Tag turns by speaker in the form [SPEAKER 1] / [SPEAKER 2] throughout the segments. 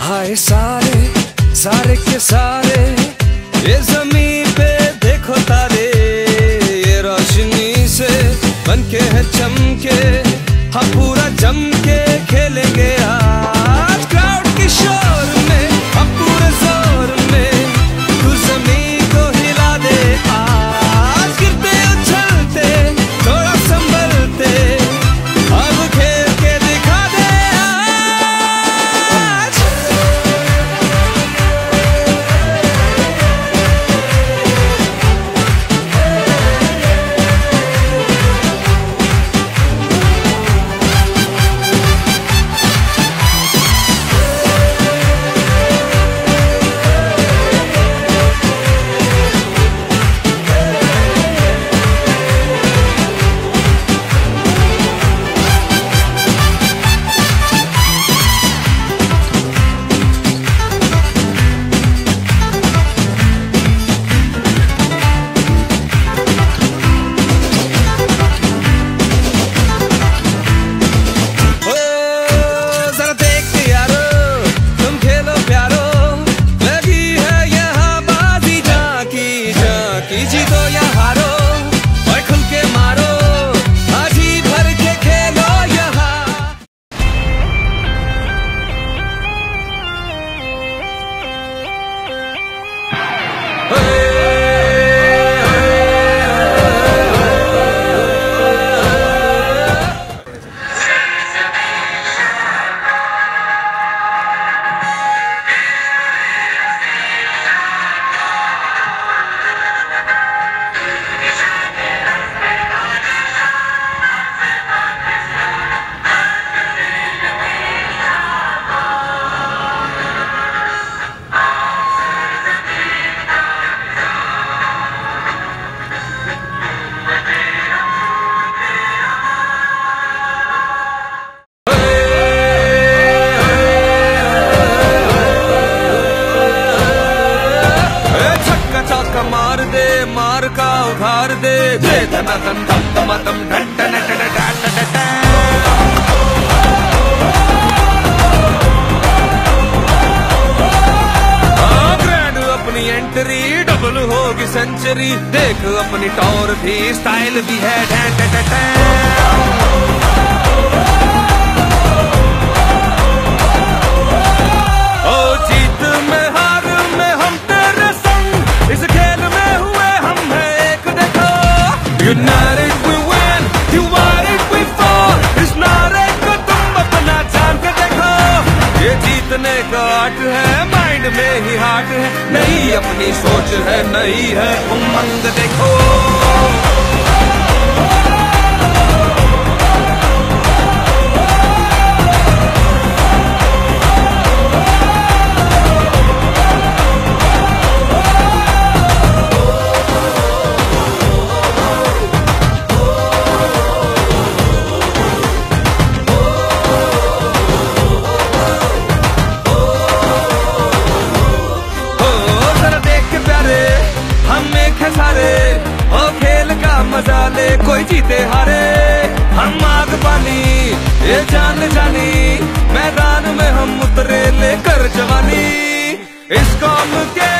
[SPEAKER 1] हाय सारे सारे के सारे, ये जमी पे देखो तारे, ये रोशनी से बनके है चमके, हम पूरा जम के खेलेंगे आ एंट्री डबल होगी सेंचुरी देख अपनी टॉर भी स्टाइल भी है डैं डैं डैं घाट है, माइंड में ही हार्ट है नहीं अपनी सोच है नहीं है, उमंग देखो।
[SPEAKER 2] forget.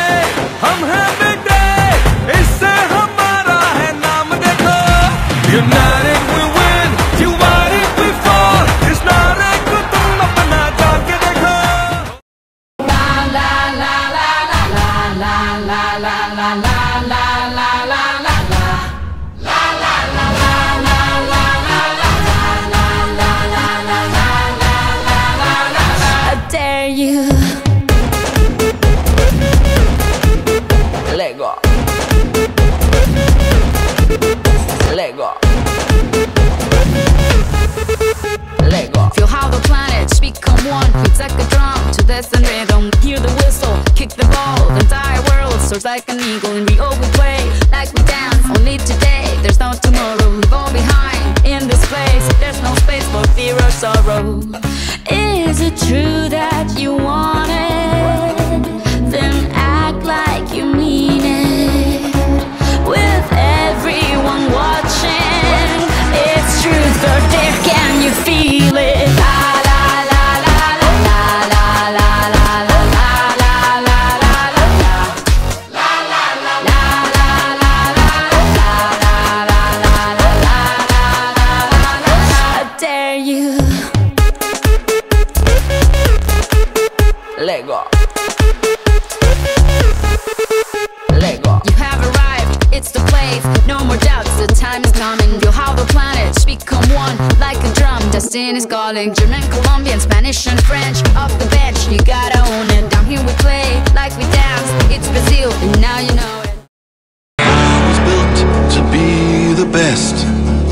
[SPEAKER 2] looks like an eagle and we always Austin is calling German, Colombian, Spanish and French. Off the bench, you gotta own it. Down here we play, like we dance It's Brazil, and now you know it.
[SPEAKER 3] I was built to be the best.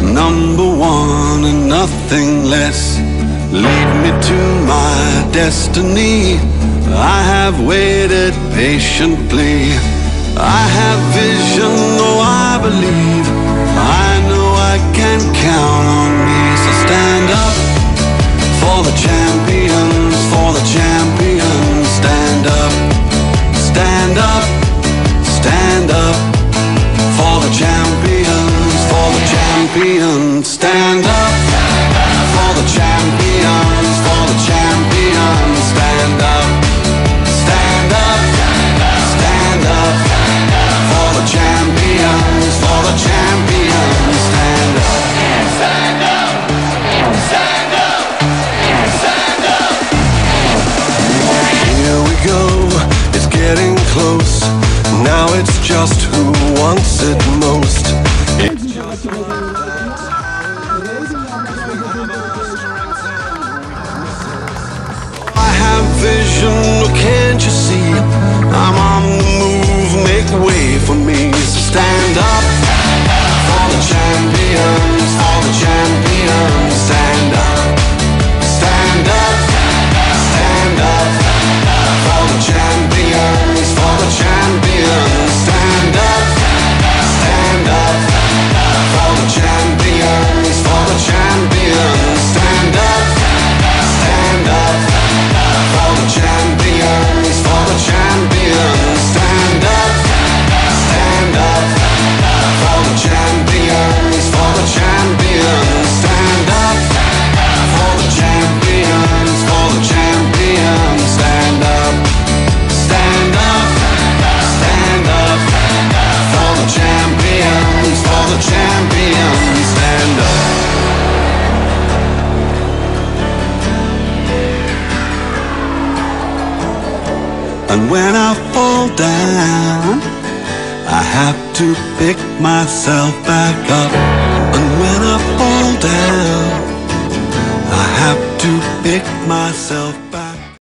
[SPEAKER 3] Number one and nothing less. Lead me to my destiny. I have waited patiently. I have vision, though I believe champion. Stand up. And when I fall down, I have to pick myself back up. And when I fall down, I have to pick myself back up.